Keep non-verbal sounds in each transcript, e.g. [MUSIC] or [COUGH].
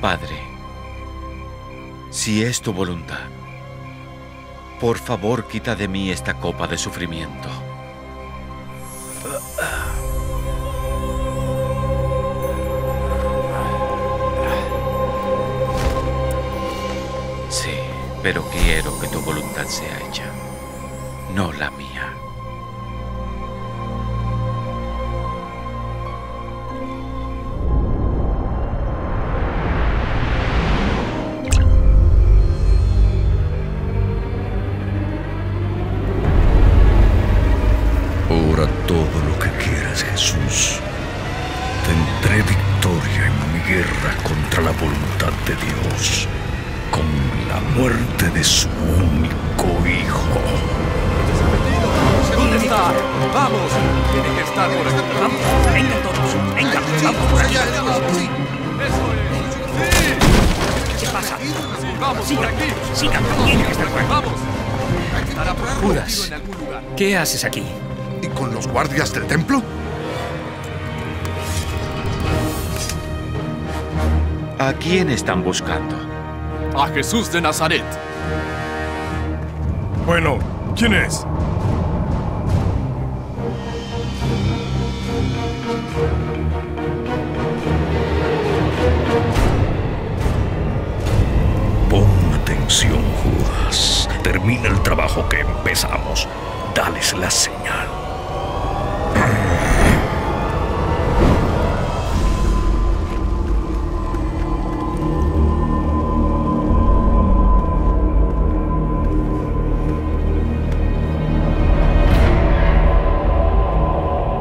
Padre, si es tu voluntad, por favor quita de mí esta copa de sufrimiento. Sí, pero quiero que tu voluntad sea hecha, no la mía. ¿Qué haces aquí? ¿Y con los guardias del templo? ¿A quién están buscando? A Jesús de Nazaret. Bueno, ¿quién es? Pon atención, Judas. Termina el trabajo que empezamos. Dales la señal.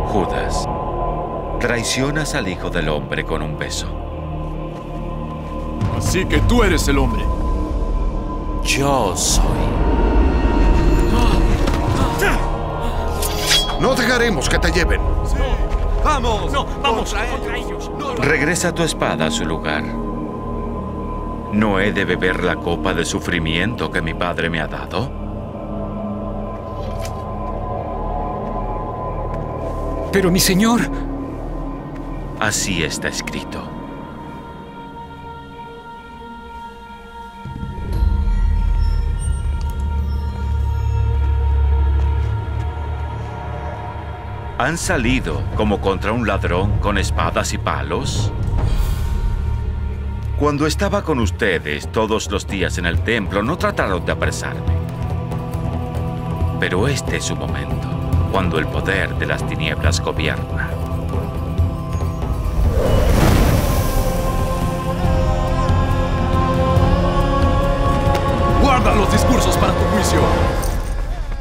Judas, traicionas al Hijo del Hombre con un beso. Así que tú eres el hombre. Yo soy. No dejaremos que te lleven. ¡Vamos! No, vamos, Contra contra ellos. ellos. Regresa tu espada a su lugar. ¿No he de beber la copa de sufrimiento que mi padre me ha dado? Pero mi señor... Así está escrito. ¿Han salido como contra un ladrón con espadas y palos? Cuando estaba con ustedes todos los días en el templo, no trataron de apresarme. Pero este es su momento, cuando el poder de las tinieblas gobierna. Guarda los discursos para tu juicio.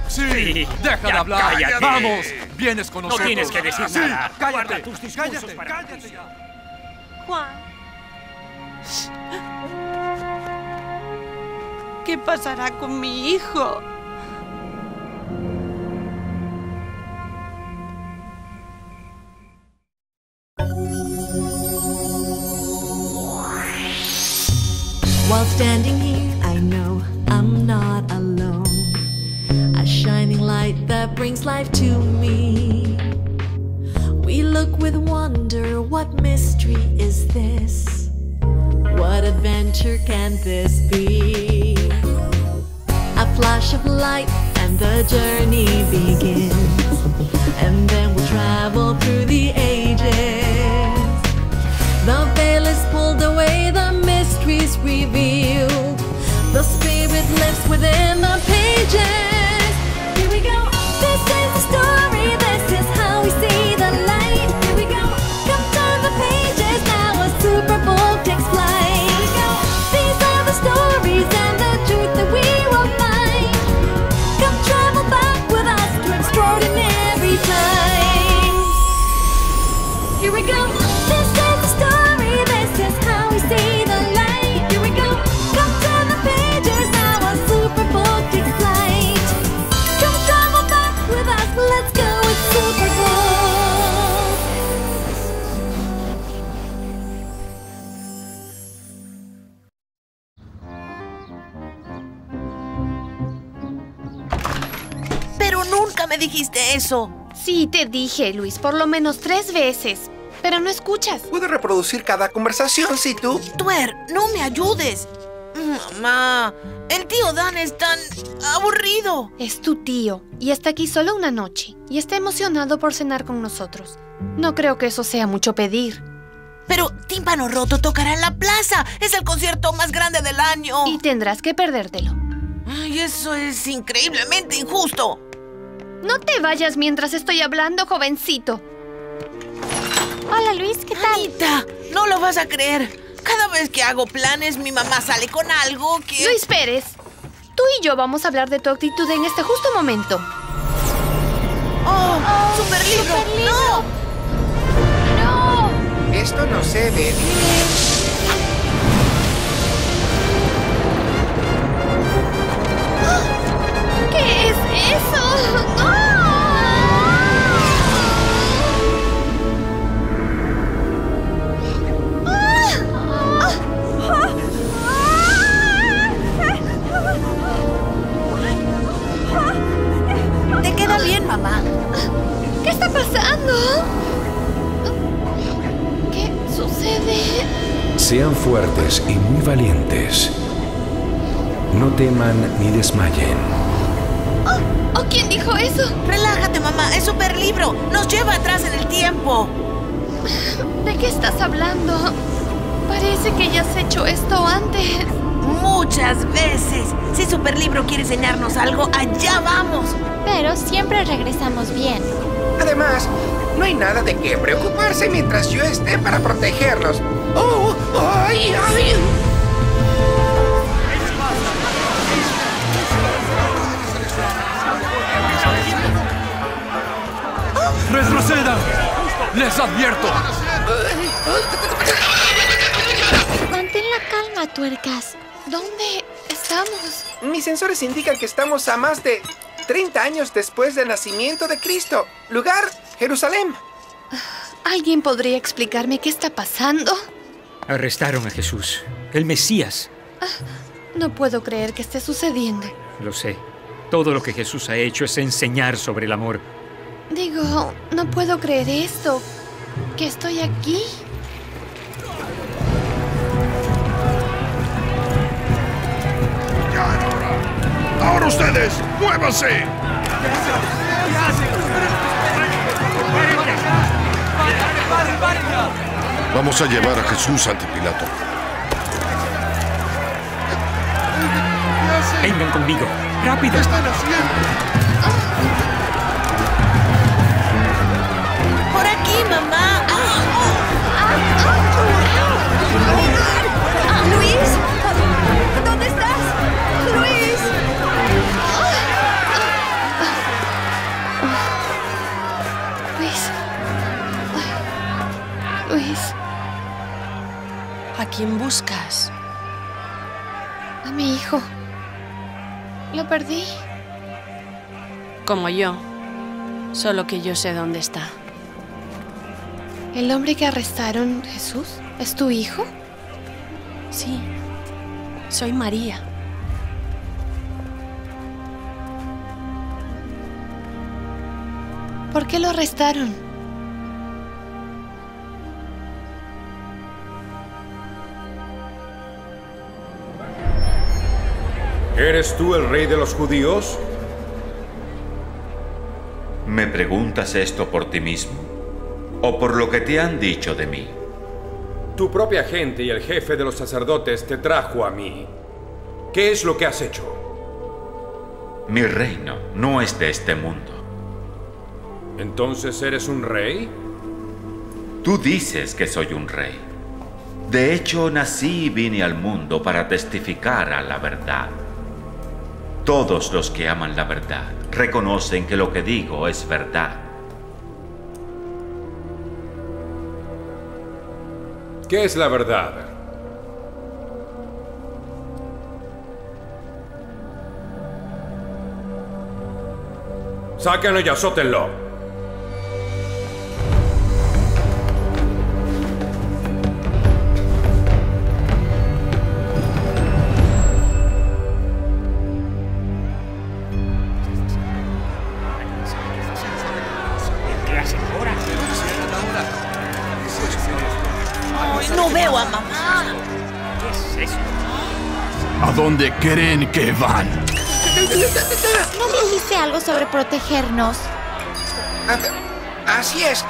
Sí, Sí, deja de hablar. cállate. Vamos, vienes con No nosotros. tienes que decir sí, nada. Cállate, Guarda tus discursos cállate, para cállate ya. Juan. ¿Qué pasará con mi hijo? While standing here, I know I'm not alone. Brings life to me. We look with wonder, what mystery is this? What adventure can this be? A flash of light and the journey begins. And then we'll travel through the ages. The veil is pulled away, the mysteries revealed. The spirit lives within the pages. Eso. Sí, te dije, Luis, por lo menos tres veces. pero no escuchas. Puedo reproducir cada conversación si tú... Tuer, no me ayudes. Mamá, el tío Dan es tan aburrido. Es tu tío y está aquí solo una noche y está emocionado por cenar con nosotros. No creo que eso sea mucho pedir. Pero Tímpano Roto tocará en la plaza. Es el concierto más grande del año. Y tendrás que perdértelo. Ay, eso es increíblemente injusto. No te vayas mientras estoy hablando, jovencito. Hola Luis, ¿qué tal? Anita, no lo vas a creer. Cada vez que hago planes, mi mamá sale con algo que... Luis Pérez, tú y yo vamos a hablar de tu actitud en este justo momento. ¡Oh! ¡Super libro! ¡No! ¡No! Esto no se ve Atrás en el tiempo. ¿De qué estás hablando? Parece que ya has hecho esto antes. Muchas veces. Si Superlibro quiere enseñarnos algo, allá vamos. Pero siempre regresamos bien. Además, no hay nada de qué preocuparse mientras yo esté para protegerlos. ¡Oh! ¡Ay, ay! ¡Retrocedan! ¡Les advierto! Mantén la calma, tuercas. ¿Dónde estamos? Mis sensores indican que estamos a más de 30 años después del nacimiento de Cristo. Lugar, Jerusalén. ¿Alguien podría explicarme qué está pasando? Arrestaron a Jesús, el Mesías. No puedo creer que esté sucediendo. Lo sé. Todo lo que Jesús ha hecho es enseñar sobre el amor. Digo, no puedo creer esto. ¿Que estoy aquí? ¡Ya era hora! ¡Ahora ustedes! ¡Muévanse! Vamos a llevar a Jesús ante Pilato. Vengan conmigo. ¡Rápido! ¿Qué están haciendo? Perdí. Como yo. Solo que yo sé dónde está. ¿El hombre que arrestaron, Jesús, es tu hijo? Sí. Soy María. ¿Por qué lo arrestaron? ¿Eres tú el rey de los judíos? ¿Me preguntas esto por ti mismo? ¿O por lo que te han dicho de mí? Tu propia gente y el jefe de los sacerdotes te trajo a mí. ¿Qué es lo que has hecho? Mi reino no es de este mundo. ¿Entonces eres un rey? Tú dices que soy un rey. De hecho, nací y vine al mundo para testificar a la verdad. Todos los que aman la verdad reconocen que lo que digo es verdad. ¿Qué es la verdad? Sáquenlo y azótenlo. Creen que van? ¿No dijiste algo sobre protegernos? Ah, Así es,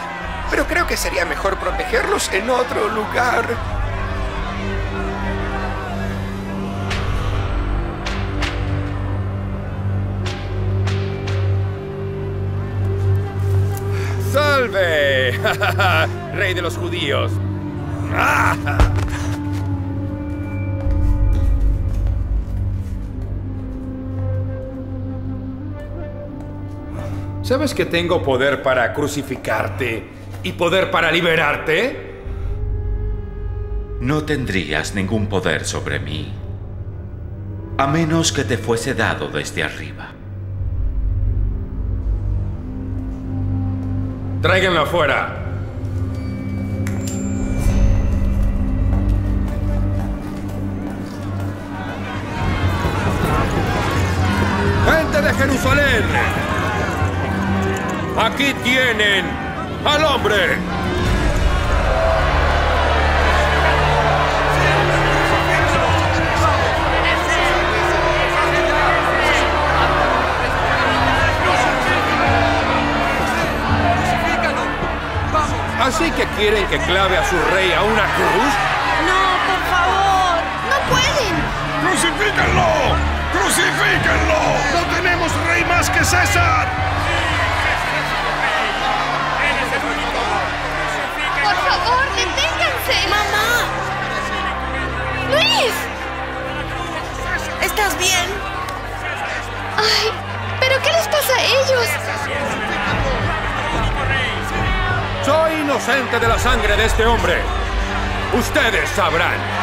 pero creo que sería mejor protegerlos en otro lugar. ¡Salve! [LAUGHS] ¡Rey de los judíos! [LAUGHS] ¿Sabes que tengo poder para crucificarte y poder para liberarte? No tendrías ningún poder sobre mí, a menos que te fuese dado desde arriba. Tráiganlo afuera. ¡Gente de Jerusalén! Aquí tienen al hombre. ¿Así que quieren que clave a su rey a una cruz? No, por favor. ¡No pueden! ¡Crucifíquenlo! ¡Crucifíquenlo! ¡No tenemos rey más que César! Bien? ¡Ay! ¿Pero qué les pasa a ellos? Soy inocente de la sangre de este hombre. Ustedes sabrán.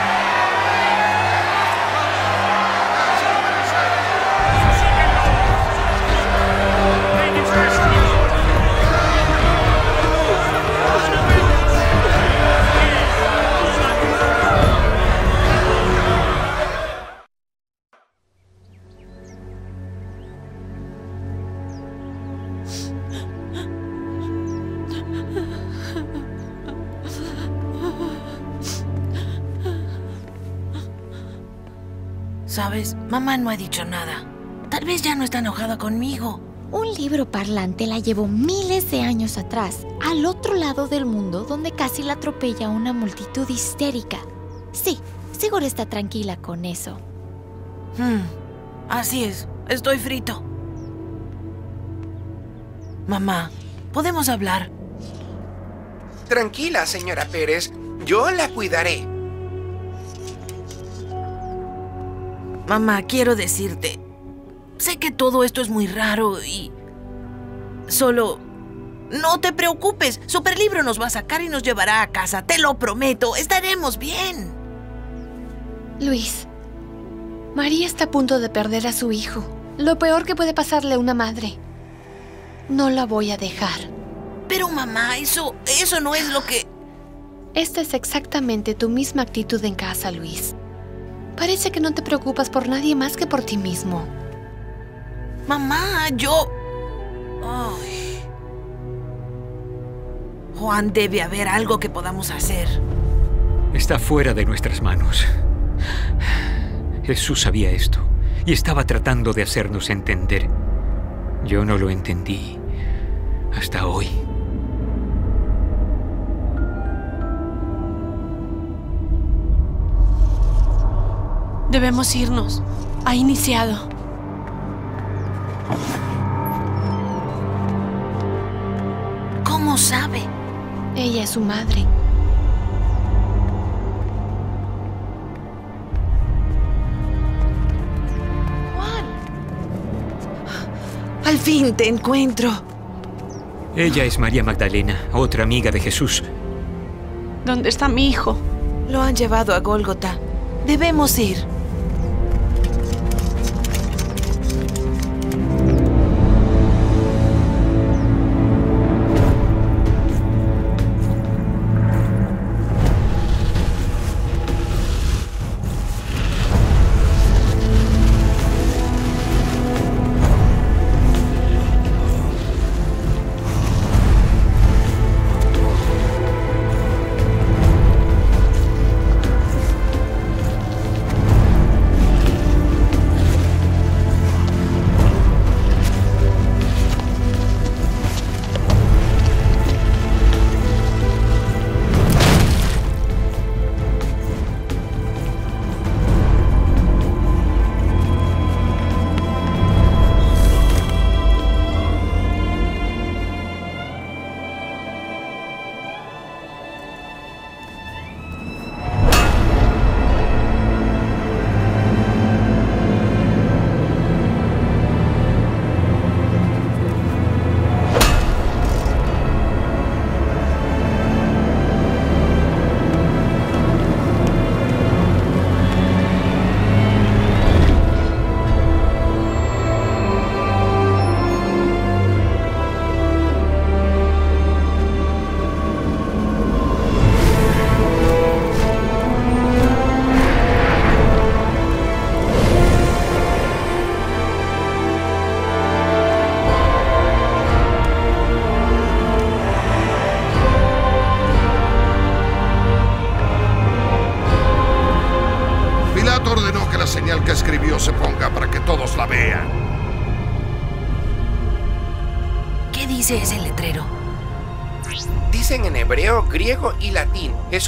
¿Sabes? Mamá no ha dicho nada. Tal vez ya no está enojada conmigo. Un libro parlante la llevó miles de años atrás, al otro lado del mundo, donde casi la atropella una multitud histérica. Sí, seguro está tranquila con eso. Hmm, así es. Estoy frito. Mamá, ¿podemos hablar? Tranquila, señora Pérez. Yo la cuidaré. Mamá, quiero decirte. Sé que todo esto es muy raro y... Solo... No te preocupes. Superlibro nos va a sacar y nos llevará a casa. Te lo prometo. Estaremos bien. Luis, María está a punto de perder a su hijo. Lo peor que puede pasarle a una madre. No la voy a dejar. Pero mamá, eso... Eso no es lo que... Esta es exactamente tu misma actitud en casa, Luis. Parece que no te preocupas por nadie más que por ti mismo. Mamá, yo... Ay. Juan, debe haber algo que podamos hacer. Está fuera de nuestras manos. Jesús sabía esto y estaba tratando de hacernos entender. Yo no lo entendí hasta hoy. Debemos irnos. Ha iniciado. ¿Cómo sabe? Ella es su madre. Al fin te encuentro. Ella es María Magdalena, otra amiga de Jesús. ¿Dónde está mi hijo? Lo han llevado a Gólgota. Debemos ir.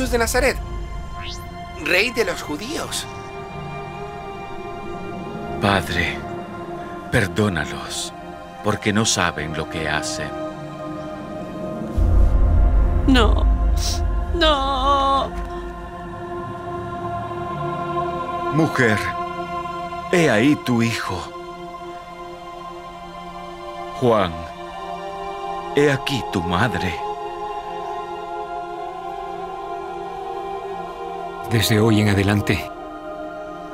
Jesús de Nazaret. Rey de los judíos. Padre, perdónalos, porque no saben lo que hacen. No. No. Mujer, he ahí tu hijo. Juan, he aquí tu madre. Desde hoy en adelante,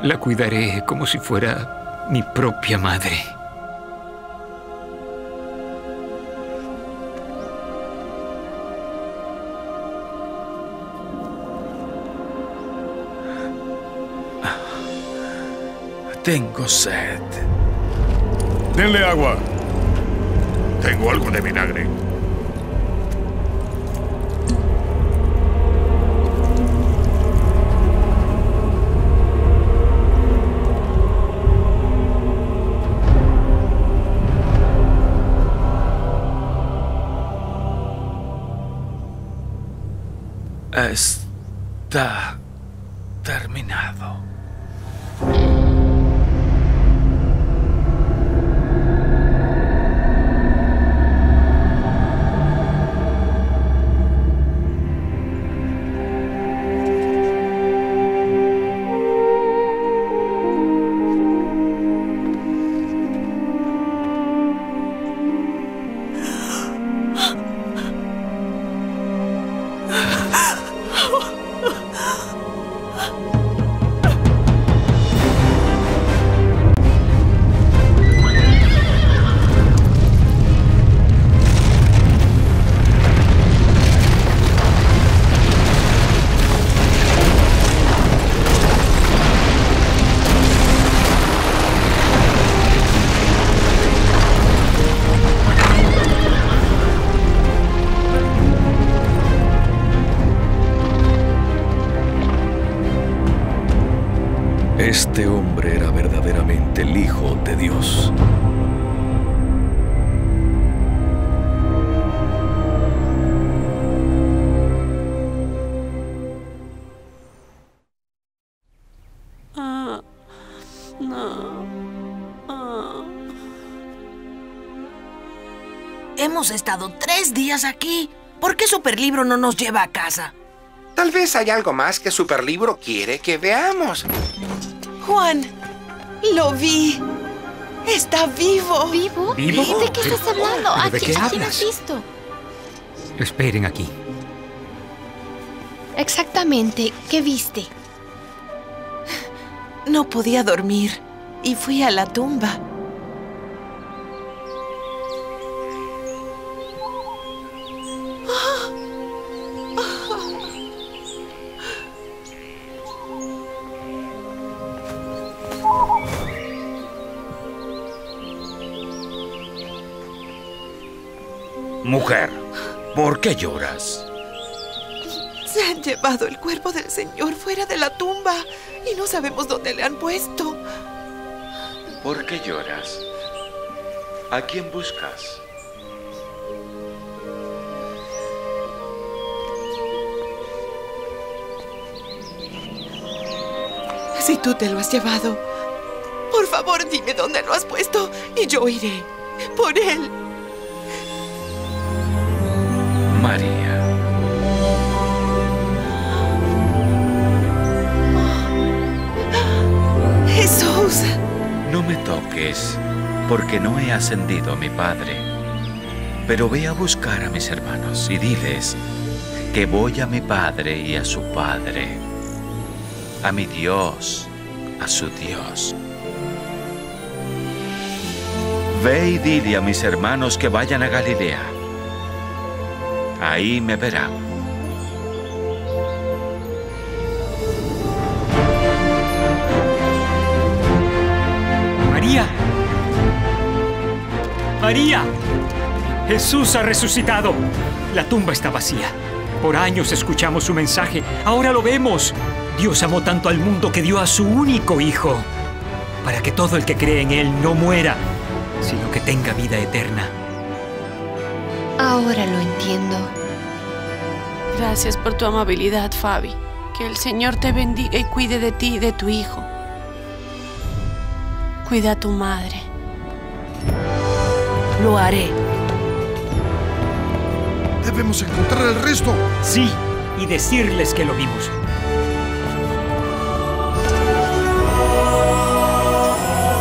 la cuidaré como si fuera mi propia madre. Tengo sed. Denle agua. Tengo algo de vinagre. Está terminado. Hemos estado tres días aquí. ¿Por qué Superlibro no nos lleva a casa? Tal vez hay algo más que Superlibro quiere que veamos. Juan, lo vi. Está vivo. ¿Vivo? ¿Vivo? ¿De qué estás hablando? ¿Pero ¿A, de qué a quién hablas? has visto? Esperen aquí. Exactamente. ¿Qué viste? No podía dormir y fui a la tumba. Mujer, ¿por qué lloras? Se han llevado el cuerpo del señor fuera de la tumba y no sabemos dónde le han puesto. ¿Por qué lloras? ¿A quién buscas? Si tú te lo has llevado, por favor dime dónde lo has puesto y yo iré por él. Toques, porque no he ascendido a mi Padre. Pero ve a buscar a mis hermanos y diles que voy a mi Padre y a su Padre, a mi Dios, a su Dios. Ve y dile a mis hermanos que vayan a Galilea. Ahí me verán. María. María. Jesús ha resucitado. La tumba está vacía. Por años escuchamos su mensaje. Ahora lo vemos. Dios amó tanto al mundo que dio a su único Hijo. Para que todo el que cree en Él no muera, sino que tenga vida eterna. Ahora lo entiendo. Gracias por tu amabilidad, Fabi. Que el Señor te bendiga y cuide de ti y de tu hijo. Cuida a tu madre. Lo haré. Debemos encontrar el resto. Sí, y decirles que lo vimos.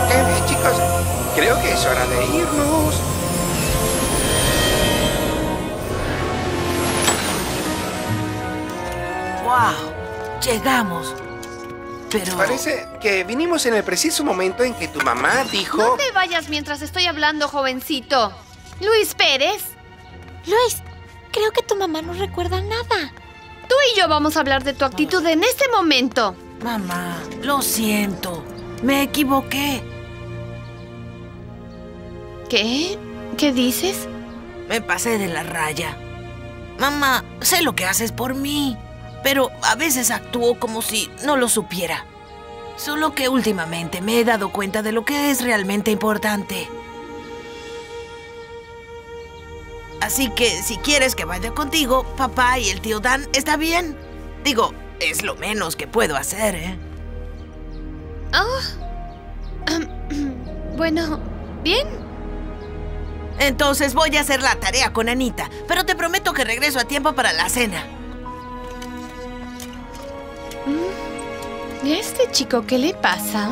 Qué bien, chicos. Creo que es hora de irnos. ¡Wow! Llegamos. Pero... Parece que vinimos en el preciso momento en que tu mamá dijo... No te vayas mientras estoy hablando, jovencito. Luis Pérez. Luis, creo que tu mamá no recuerda nada. Tú y yo vamos a hablar de tu actitud en este momento. Mamá, lo siento. Me equivoqué. ¿Qué? ¿Qué dices? Me pasé de la raya. Mamá, sé lo que haces por mí, pero a veces actúo como si no lo supiera. Solo que últimamente me he dado cuenta de lo que es realmente importante. Así que si quieres que vaya contigo, papá y el tío Dan, está bien. Digo, es lo menos que puedo hacer, ¿eh? Oh. [CLEARS THROAT] bueno, bien. Entonces voy a hacer la tarea con Anita, pero te prometo que regreso a tiempo para la cena. ¿Y a este chico qué le pasa?